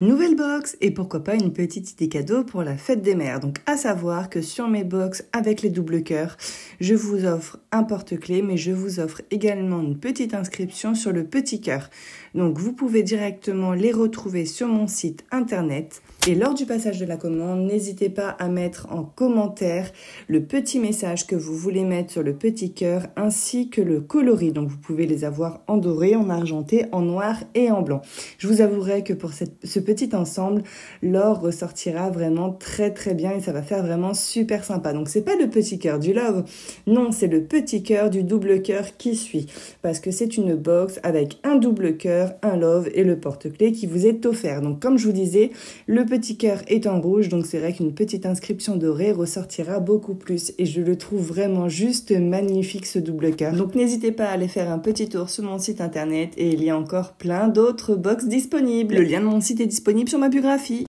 Nouvelle box et pourquoi pas une petite idée cadeau pour la fête des mères. Donc à savoir que sur mes box avec les doubles cœurs, je vous offre un porte-clés mais je vous offre également une petite inscription sur le petit cœur. Donc vous pouvez directement les retrouver sur mon site internet et lors du passage de la commande, n'hésitez pas à mettre en commentaire le petit message que vous voulez mettre sur le petit cœur ainsi que le coloris. Donc vous pouvez les avoir en doré, en argenté, en noir et en blanc. Je vous avouerai que pour cette, ce petit ensemble, l'or ressortira vraiment très très bien et ça va faire vraiment super sympa. Donc c'est pas le petit cœur du love, non, c'est le petit cœur du double cœur qui suit parce que c'est une box avec un double cœur, un love et le porte-clés qui vous est offert. Donc comme je vous disais, le petit cœur est en rouge, donc c'est vrai qu'une petite inscription dorée ressortira beaucoup plus et je le trouve vraiment juste magnifique ce double cœur. Donc n'hésitez pas à aller faire un petit tour sur mon site internet et il y a encore plein d'autres box disponibles. Le lien de mon site est disponible sur ma biographie.